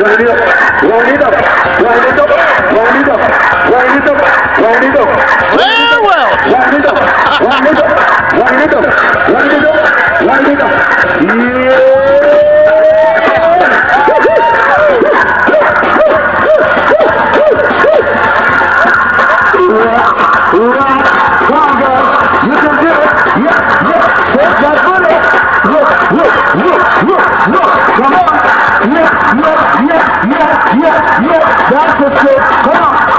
wind it up, wind it up, wind it up, wind it up, wind it up, wind it up. Well, well. Wind it up, wind it up, wind it up, wind it up, wind it up. Yeah. yes, yes, yes, yes, yes. That's the shit. Come on.